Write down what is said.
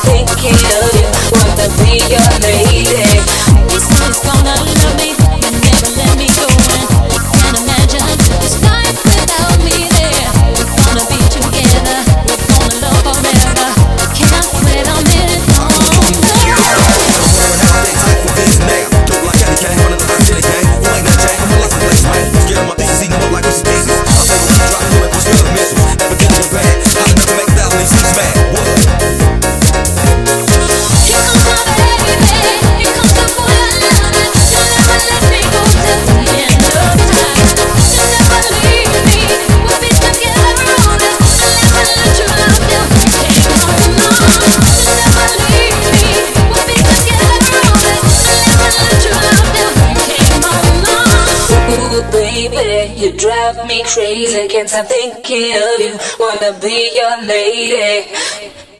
Thinking of you. Want to be your You drive me crazy, can't stop thinking of you. Wanna be your lady.